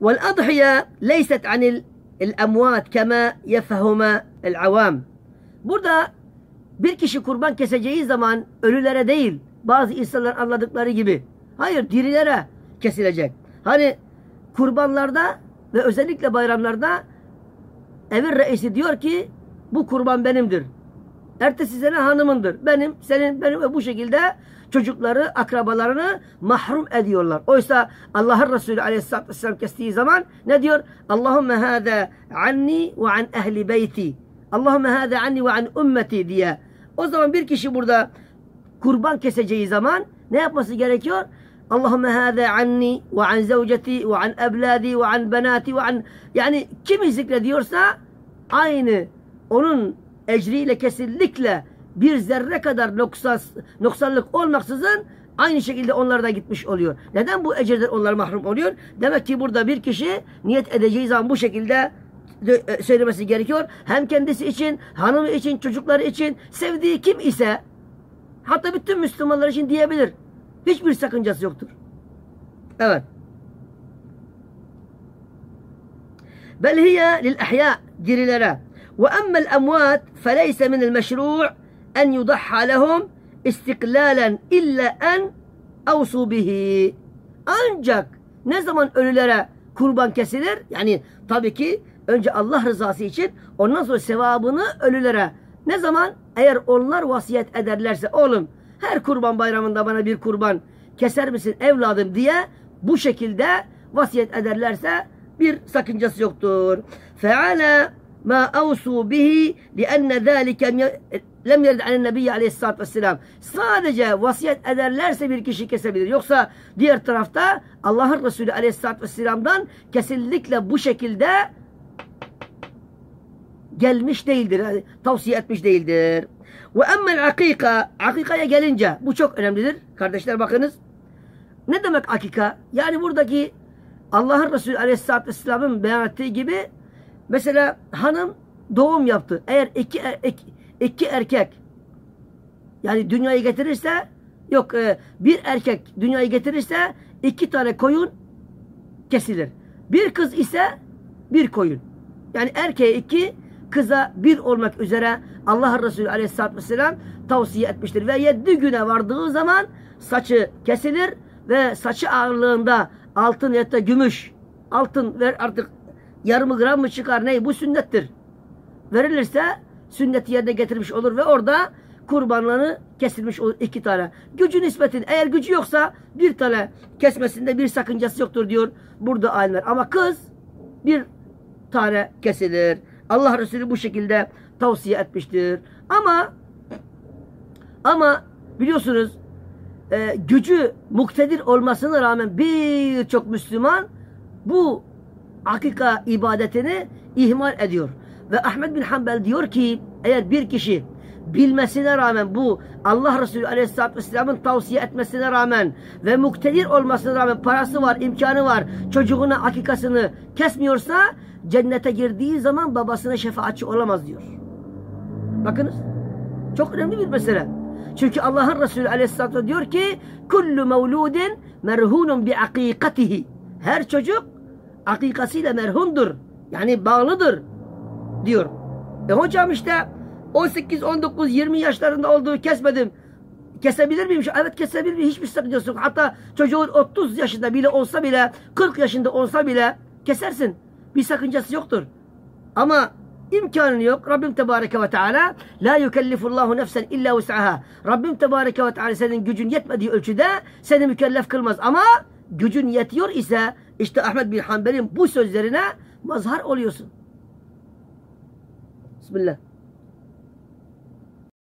والأضحية ليست عن ال- الأموات كما يفهم العوام Burada bir kişi kurban keseceği zaman ölülere değil bazı insanlar anladıkları gibi. Hayır dirilere kesilecek. Hani kurbanlarda ve özellikle bayramlarda evin reisi diyor ki bu kurban benimdir. Ertesi sene hanımındır. Benim, senin, benim ve bu şekilde çocukları, akrabalarını mahrum ediyorlar. Oysa Allah'ın Resulü aleyhissalatü vesselam kestiği zaman ne diyor? Allahümme hâzâ anni ve an ehli beyti. Allahümme hâzâ anni ve an ümmeti diye. O zaman bir kişi burada kurban keseceği zaman ne yapması gerekiyor? Allahümme hâzâ anni ve an zevceti ve an evlâdi ve an benâti ve an yani kimi zikrediyorsa aynı onun ecriyle kesinlikle bir zerre kadar noksas, noksanlık olmaksızın aynı şekilde onlar da gitmiş oluyor. Neden bu ecirden onlar mahrum oluyor? Demek ki burada bir kişi niyet edeceği zaman bu şekilde e, söylemesi gerekiyor. Hem kendisi için, hanımı için, çocukları için, sevdiği kim ise hatta bütün Müslümanlar için diyebilir. Hiçbir sakıncası yoktur. Evet. Bel lil ahya dirilere وأما الأموات فليس من المشروع أن يضحى لهم استقلالا إلا أن أوصوا به. Ancak ne zaman ölülere kurban kesilir? Yani tabii ki önce Allah rızası için ondan sonra sevabını ölülere. Ne zaman? Eğer onlar vasiyet ederlerse oğlum her kurban bayramında bana bir kurban keser misin evladım diye bu şekilde vasiyet ederlerse bir sakıncası yoktur. Feala ma avsu bihi lianne zâlike lem yerid alen nebiyye aleyhissalatü vesselam. Sadece vasiyet ederlerse bir kişi kesebilir. Yoksa diğer tarafta Allah'ın Resulü aleyhissalatü vesselam'dan kesinlikle bu şekilde gelmiş değildir. Tavsiye etmiş değildir. Ve emmel akika, akikaya gelince bu çok önemlidir. Kardeşler bakınız. Ne demek akika? Yani buradaki Allah'ın Resulü Aleyhisselatü Vesselam'ın beyan ettiği gibi mesela hanım doğum yaptı. Eğer iki, er- iki, iki erkek yani dünyayı getirirse yok e, bir erkek dünyayı getirirse iki tane koyun kesilir. Bir kız ise bir koyun. Yani erkeğe iki, kıza bir olmak üzere Allah Resulü Aleyhisselatü Vesselam tavsiye etmiştir. Ve yedi güne vardığı zaman saçı kesilir ve saçı ağırlığında altın ya da gümüş altın ver artık yarım gram mı çıkar ne bu sünnettir. Verilirse sünneti yerine getirmiş olur ve orada kurbanlarını kesilmiş olur iki tane. Gücü nispetin eğer gücü yoksa bir tane kesmesinde bir sakıncası yoktur diyor burada alimler. Ama kız bir tane kesilir. Allah Resulü bu şekilde tavsiye etmiştir. Ama ama biliyorsunuz e, gücü muktedir olmasına rağmen birçok Müslüman bu akika ibadetini ihmal ediyor. Ve Ahmet bin Hanbel diyor ki eğer bir kişi bilmesine rağmen bu Allah Resulü Aleyhisselatü Vesselam'ın tavsiye etmesine rağmen ve muktedir olmasına rağmen parası var, imkanı var, çocuğuna akikasını kesmiyorsa cennete girdiği zaman babasına şefaatçi olamaz diyor. Bakınız. Çok önemli bir mesele. Çünkü Allah'ın Resulü Aleyhisselatü diyor ki kullu mevludin merhunun bi akikatihi. Her çocuk akikasıyla merhundur. Yani bağlıdır diyor. E hocam işte 18, 19, 20 yaşlarında olduğu kesmedim. Kesebilir miyim? Evet kesebilir miyim? Hiçbir sakıncası yok. Hatta çocuğun 30 yaşında bile olsa bile 40 yaşında olsa bile kesersin. Bir sakıncası yoktur. Ama imkanın yok. Rabbim Tebareke ve Teala la yukellifullahu nefsen illa vus'aha. Rabbim Tebareke ve Teala senin gücün yetmediği ölçüde seni mükellef kılmaz. Ama gücün yetiyor ise işte Ahmet bin Hanbel'in bu sözlerine mazhar oluyorsun. Bismillah.